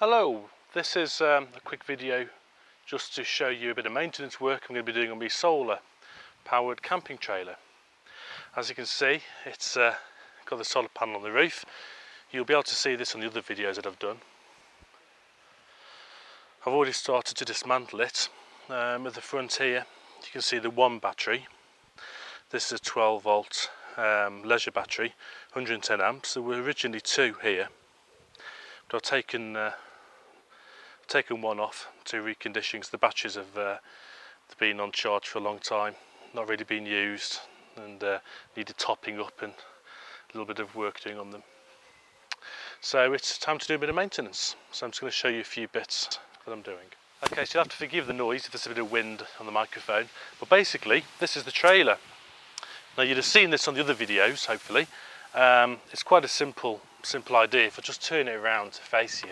Hello, this is um, a quick video just to show you a bit of maintenance work I'm going to be doing on my solar powered camping trailer. As you can see it's uh, got the solar panel on the roof. You'll be able to see this on the other videos that I've done. I've already started to dismantle it. Um, at the front here you can see the one battery. This is a 12 volt um, leisure battery, 110 amps. There were originally two here but I've taken uh, taken one off to recondition because the batteries have uh, been on charge for a long time, not really been used and uh, needed topping up and a little bit of work doing on them. So it's time to do a bit of maintenance. So I'm just going to show you a few bits that I'm doing. Okay, so you'll have to forgive the noise if there's a bit of wind on the microphone. But basically, this is the trailer. Now you'd have seen this on the other videos, hopefully. Um, it's quite a simple, simple idea. If I just turn it around to face you,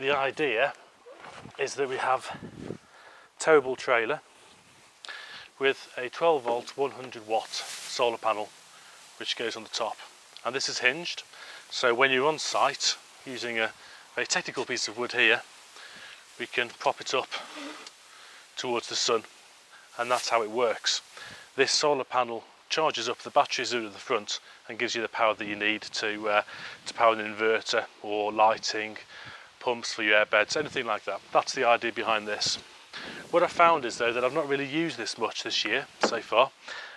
the idea is that we have a towable trailer with a 12 volt 100 watt solar panel which goes on the top. And this is hinged. So when you're on site using a very technical piece of wood here we can prop it up towards the sun. And that's how it works. This solar panel charges up the batteries of the front and gives you the power that you need to uh, to power an inverter or lighting pumps for your airbeds, anything like that. That's the idea behind this. What I found is though that I've not really used this much this year so far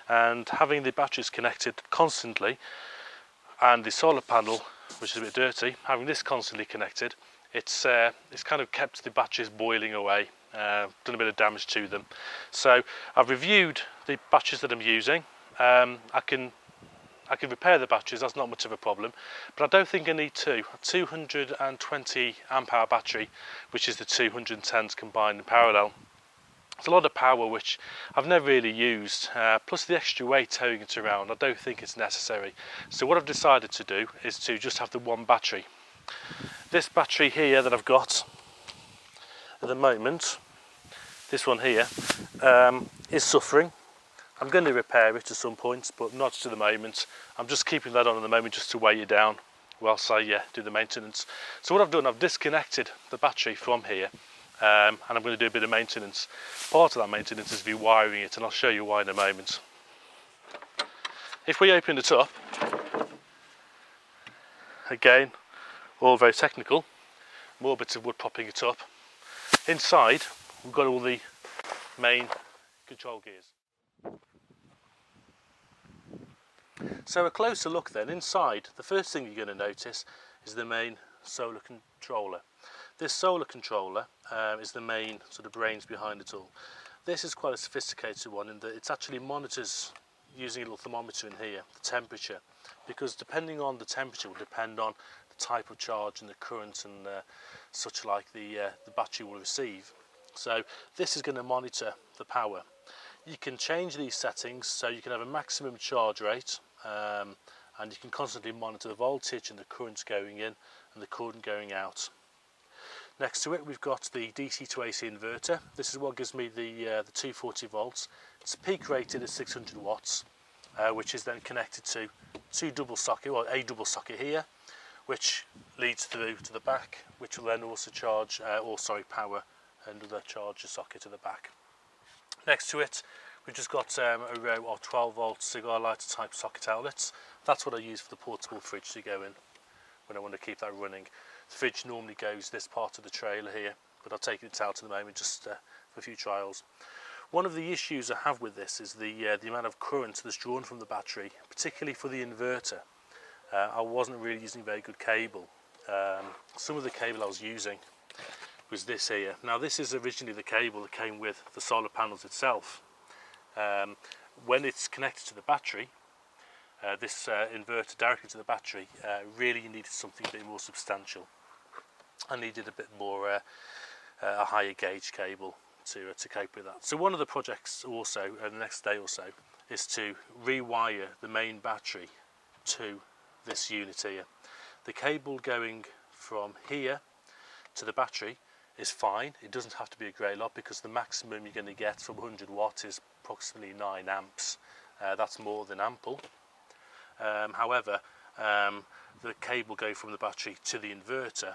and having the batteries connected constantly and the solar panel which is a bit dirty, having this constantly connected it's uh, it's kind of kept the batteries boiling away uh, done a bit of damage to them so I've reviewed the batteries that I'm using um, I can I can repair the batteries, that's not much of a problem, but I don't think I need two. A 220 amp hour battery, which is the 210s combined in parallel. It's a lot of power which I've never really used, uh, plus the extra weight towing it around, I don't think it's necessary. So what I've decided to do is to just have the one battery. This battery here that I've got at the moment, this one here, um, is suffering I'm going to repair it at some point, but not to the moment. I'm just keeping that on at the moment just to weigh you down whilst I uh, do the maintenance. So what I've done, I've disconnected the battery from here um, and I'm going to do a bit of maintenance. Part of that maintenance is rewiring it and I'll show you why in a moment. If we open it up, again, all very technical, more bits of wood popping it up. Inside, we've got all the main control gears. So a closer look then inside, the first thing you're going to notice is the main solar controller. This solar controller um, is the main sort of brains behind it all. This is quite a sophisticated one in that it actually monitors using a little thermometer in here, the temperature, because depending on the temperature will depend on the type of charge and the current and uh, such like the, uh, the battery will receive. So this is going to monitor the power. You can change these settings so you can have a maximum charge rate um, and you can constantly monitor the voltage and the currents going in and the current going out. Next to it we've got the DC to AC inverter. This is what gives me the, uh, the 240 volts. It's peak rated at 600 watts uh, which is then connected to two double socket, or a double socket here which leads through to the back which will then also charge, uh, or sorry power another charger socket at the back. Next to it We've just got um, a row of 12 volt cigar lighter type socket outlets. That's what I use for the portable fridge to go in when I want to keep that running. The fridge normally goes this part of the trailer here, but I'll take it out at the moment just uh, for a few trials. One of the issues I have with this is the, uh, the amount of current that's drawn from the battery, particularly for the inverter. Uh, I wasn't really using very good cable. Um, some of the cable I was using was this here. Now this is originally the cable that came with the solar panels itself. Um, when it's connected to the battery, uh, this uh, inverter directly to the battery, uh, really needed something a bit more substantial. I needed a bit more, uh, uh, a higher gauge cable to, uh, to cope with that. So one of the projects also, the next day or so, is to rewire the main battery to this unit here. The cable going from here to the battery is fine. It doesn't have to be a grey lot because the maximum you're going to get from 100 watts is approximately 9 amps. Uh, that's more than ample. Um, however, um, the cable going from the battery to the inverter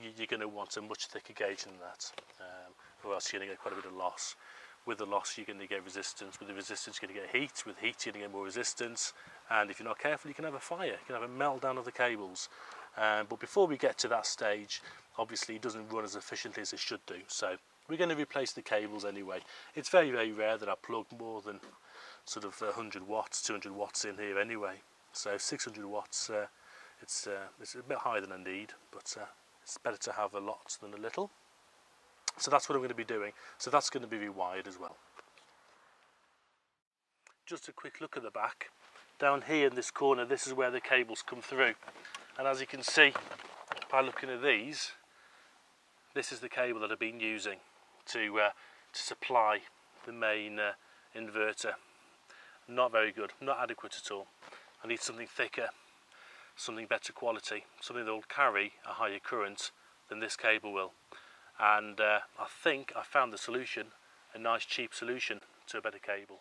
you're going to want a much thicker gauge than that, um, or else you're going to get quite a bit of loss. With the loss, you're going to get resistance. With the resistance, you're going to get heat. With heat, you're going to get more resistance. And if you're not careful, you can have a fire. You can have a meltdown of the cables. Um, but before we get to that stage, obviously it doesn't run as efficiently as it should do. So we're going to replace the cables anyway. It's very, very rare that I plug more than sort of 100 watts, 200 watts in here anyway. So 600 watts, uh, it's, uh, it's a bit higher than I need, but uh, it's better to have a lot than a little. So that's what I'm going to be doing. So that's going to be rewired as well. Just a quick look at the back. Down here in this corner, this is where the cables come through. And as you can see by looking at these, this is the cable that I've been using to, uh, to supply the main uh, inverter. Not very good, not adequate at all. I need something thicker, something better quality, something that will carry a higher current than this cable will. And uh, I think I found the solution, a nice cheap solution to a better cable.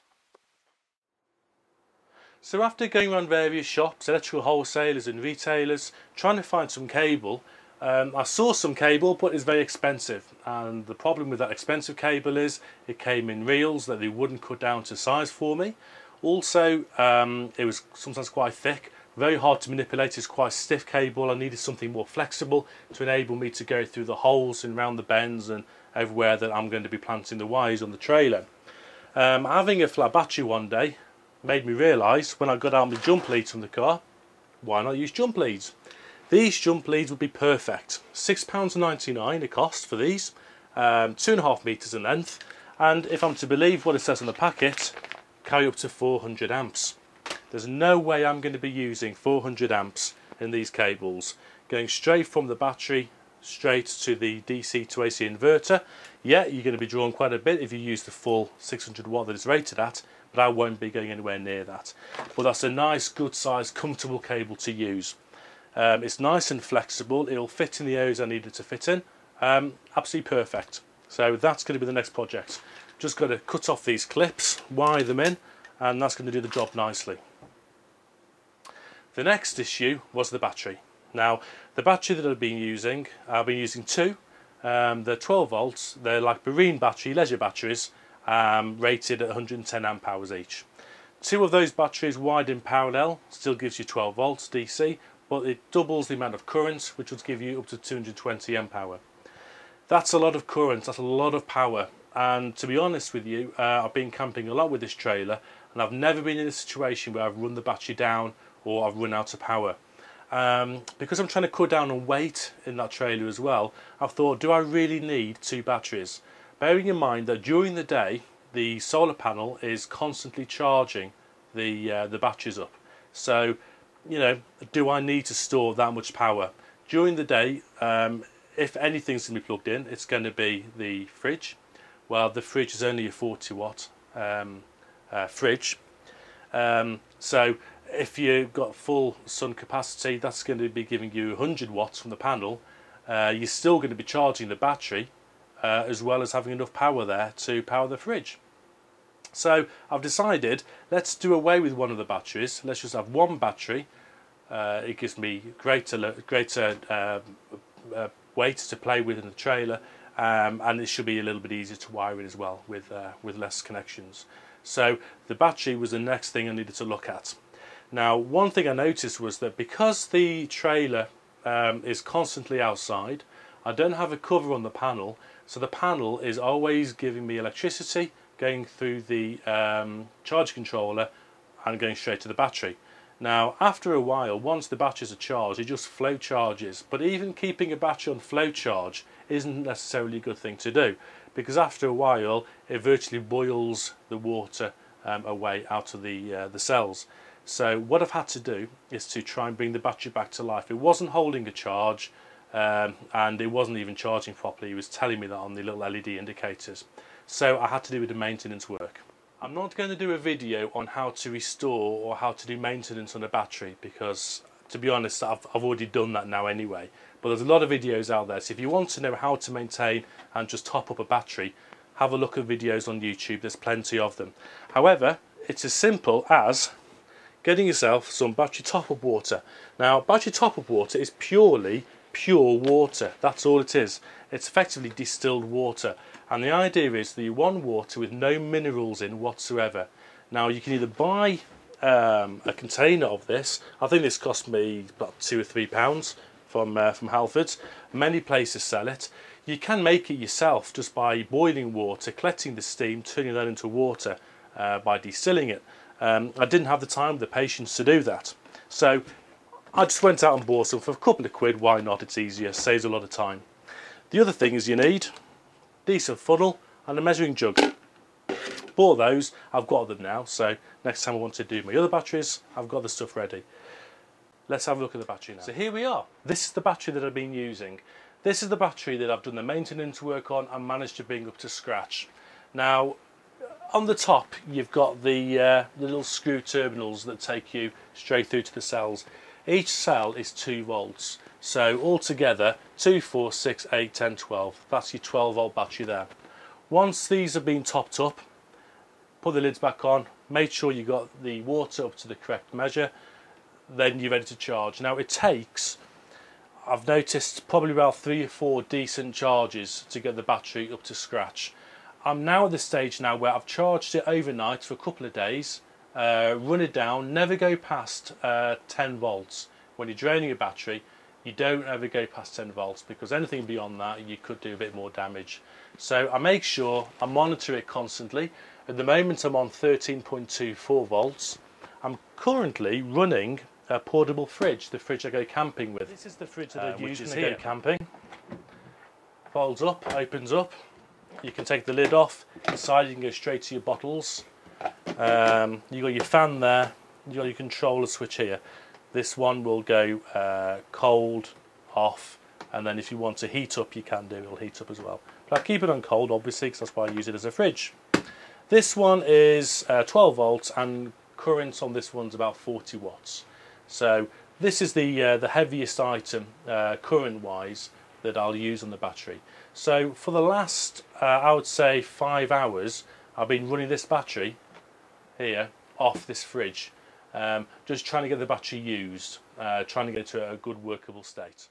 So after going around various shops, electrical wholesalers and retailers, trying to find some cable, um, I saw some cable but it's very expensive and the problem with that expensive cable is it came in reels that they wouldn't cut down to size for me. Also um, it was sometimes quite thick, very hard to manipulate, it's quite stiff cable, I needed something more flexible to enable me to go through the holes and round the bends and everywhere that I'm going to be planting the wires on the trailer. Um, having a flat battery one day made me realise when I got out my jump leads from the car, why not use jump leads? These jump leads would be perfect. £6.99 a cost for these, um, two and a half metres in length, and if I'm to believe what it says on the packet, carry up to 400 amps. There's no way I'm going to be using 400 amps in these cables, going straight from the battery straight to the DC to AC inverter. Yeah, you're going to be drawing quite a bit if you use the full 600 watt that it's rated at, but I won't be going anywhere near that. But that's a nice, good size, comfortable cable to use. Um, it's nice and flexible, it'll fit in the areas I need it to fit in. Um, absolutely perfect. So that's going to be the next project. Just got to cut off these clips, wire them in, and that's going to do the job nicely. The next issue was the battery. Now, the battery that I've been using, I've been using two. Um, they're 12 volts, they're like marine battery, leisure batteries, um, rated at 110 amp hours each. Two of those batteries wired in parallel still gives you 12 volts DC, but it doubles the amount of current, which would give you up to 220 amp hour. That's a lot of current, that's a lot of power. And to be honest with you, uh, I've been camping a lot with this trailer, and I've never been in a situation where I've run the battery down or I've run out of power. Um, because I'm trying to cut down on weight in that trailer as well, I've thought, do I really need two batteries? Bearing in mind that during the day the solar panel is constantly charging the uh, the batteries up. So you know do I need to store that much power? During the day um, if anything's going to be plugged in it's going to be the fridge. Well the fridge is only a 40 watt um, uh, fridge. Um, so if you've got full sun capacity that's going to be giving you 100 watts from the panel. Uh, you're still going to be charging the battery uh, as well as having enough power there to power the fridge. So I've decided let's do away with one of the batteries. Let's just have one battery. Uh, it gives me greater greater uh, uh, weight to play with in the trailer, um, and it should be a little bit easier to wire it as well with uh, with less connections. So the battery was the next thing I needed to look at. Now, one thing I noticed was that because the trailer um, is constantly outside, I don't have a cover on the panel, so the panel is always giving me electricity going through the um, charge controller and going straight to the battery. Now after a while, once the batteries are charged, it just float charges. But even keeping a battery on float charge isn't necessarily a good thing to do because after a while it virtually boils the water um, away out of the, uh, the cells. So what I've had to do is to try and bring the battery back to life. It wasn't holding a charge um, and it wasn't even charging properly. He was telling me that on the little LED indicators. So I had to do with the maintenance work. I'm not going to do a video on how to restore or how to do maintenance on a battery because to be honest I've, I've already done that now anyway. But there's a lot of videos out there so if you want to know how to maintain and just top up a battery have a look at videos on YouTube, there's plenty of them. However, it's as simple as getting yourself some battery top-up water. Now, battery top-up water is purely pure water. That's all it is. It's effectively distilled water. And the idea is that you want water with no minerals in whatsoever. Now you can either buy um, a container of this. I think this cost me about two or three pounds from uh, from Halfords. Many places sell it. You can make it yourself just by boiling water, collecting the steam, turning that into water uh, by distilling it. Um, I didn't have the time, the patience to do that. So I just went out and bought some for a couple of quid. Why not? It's easier, saves a lot of time. The other thing is you need decent funnel and a measuring jug. Bought those, I've got them now, so next time I want to do my other batteries, I've got the stuff ready. Let's have a look at the battery now. So here we are. This is the battery that I've been using. This is the battery that I've done the maintenance work on and managed to bring up to scratch. Now, on the top, you've got the, uh, the little screw terminals that take you straight through to the cells. Each cell is 2 volts. So altogether, 2, 4, 6, 8, 10, 12. That's your 12 volt battery there. Once these have been topped up, put the lids back on, make sure you got the water up to the correct measure, then you're ready to charge. Now it takes, I've noticed probably about three or four decent charges to get the battery up to scratch. I'm now at the stage now where I've charged it overnight for a couple of days, uh, run it down, never go past uh, 10 volts. When you're draining a battery, you don't ever go past 10 volts because anything beyond that you could do a bit more damage. So I make sure I monitor it constantly. At the moment I'm on 13.24 volts. I'm currently running a portable fridge, the fridge I go camping with. This is the fridge that uh, I use when I go camping. Folds up, opens up. You can take the lid off. Inside you can go straight to your bottles. Um, you got your fan there. You got your controller switch here. This one will go uh, cold, off, and then if you want to heat up, you can do. It'll heat up as well. But I keep it on cold, obviously, because that's why I use it as a fridge. This one is uh, 12 volts, and current on this one's about 40 watts. So this is the uh, the heaviest item uh, current-wise that I'll use on the battery. So for the last, uh, I would say, five hours, I've been running this battery here off this fridge um, just trying to get the battery used, uh, trying to get it to a good workable state.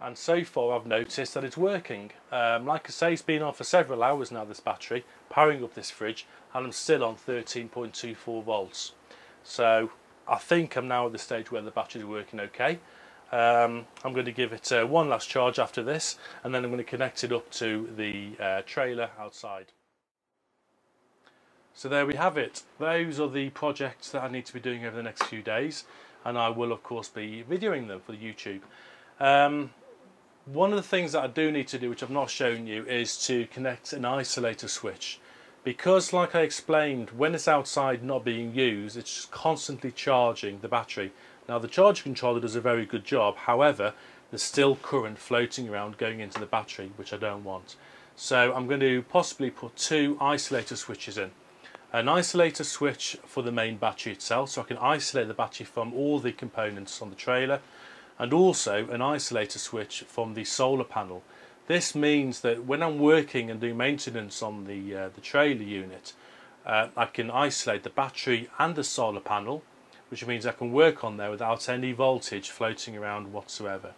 And so far I've noticed that it's working. Um, like I say, it's been on for several hours now, this battery, powering up this fridge, and I'm still on 13.24 volts. So I think I'm now at the stage where the battery is working okay. Um, I'm going to give it uh, one last charge after this, and then I'm going to connect it up to the uh, trailer outside. So there we have it. Those are the projects that I need to be doing over the next few days and I will of course be videoing them for YouTube. Um, one of the things that I do need to do which I've not shown you is to connect an isolator switch because like I explained when it's outside not being used it's constantly charging the battery. Now the charge controller does a very good job however there's still current floating around going into the battery which I don't want. So I'm going to possibly put two isolator switches in an isolator switch for the main battery itself so I can isolate the battery from all the components on the trailer and also an isolator switch from the solar panel. This means that when I'm working and doing maintenance on the, uh, the trailer unit uh, I can isolate the battery and the solar panel which means I can work on there without any voltage floating around whatsoever.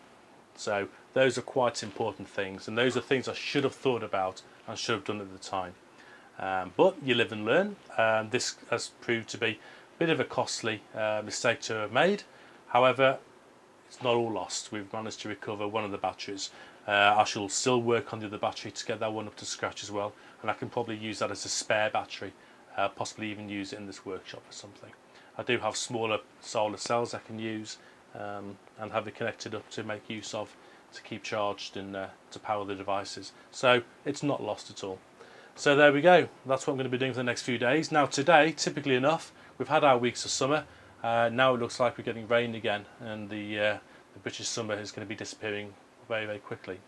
So those are quite important things and those are things I should have thought about and should have done at the time. Um, but you live and learn. Um, this has proved to be a bit of a costly uh, mistake to have made. However, it's not all lost. We've managed to recover one of the batteries. Uh, I shall still work on the other battery to get that one up to scratch as well. And I can probably use that as a spare battery, uh, possibly even use it in this workshop or something. I do have smaller solar cells I can use um, and have it connected up to make use of to keep charged and uh, to power the devices. So it's not lost at all. So there we go. That's what I'm going to be doing for the next few days. Now today, typically enough, we've had our weeks of summer. Uh, now it looks like we're getting rain again and the, uh, the British summer is going to be disappearing very, very quickly.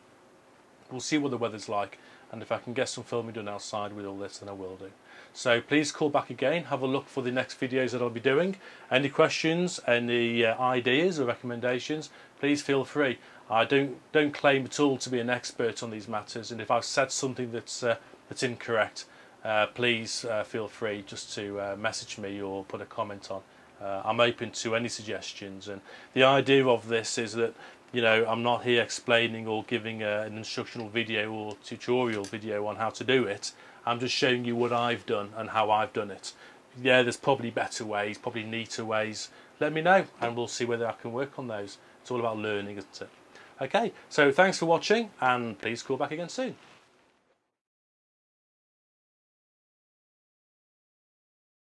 We'll see what the weather's like and if I can get some filming done outside with all this then I will do. So please call back again, have a look for the next videos that I'll be doing. Any questions, any uh, ideas or recommendations, please feel free. I don't, don't claim at all to be an expert on these matters and if I've said something that's uh, that's incorrect, uh, please uh, feel free just to uh, message me or put a comment on. Uh, I'm open to any suggestions and the idea of this is that you know, I'm not here explaining or giving a, an instructional video or tutorial video on how to do it. I'm just showing you what I've done and how I've done it. Yeah, there's probably better ways, probably neater ways. Let me know and we'll see whether I can work on those. It's all about learning, isn't it? Okay, so thanks for watching and please call back again soon.